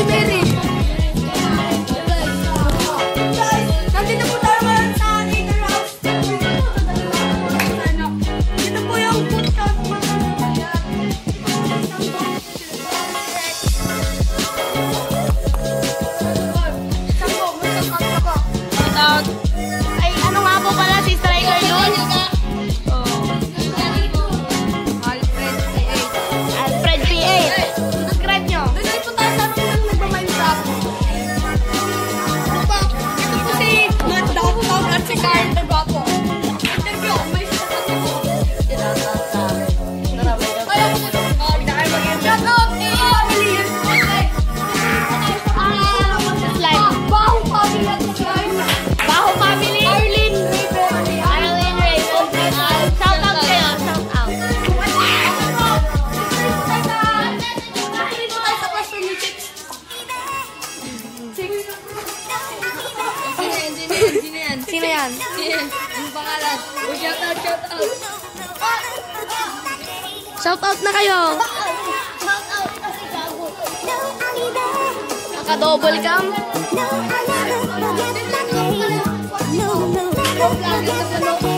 मेरे Yan? Ang pangalan. Oh, shout out, shout out. Shout out na kayo. Shout out kasi gago. Naka-double cam. Kami.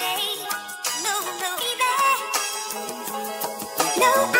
day. No, no, baby. No, I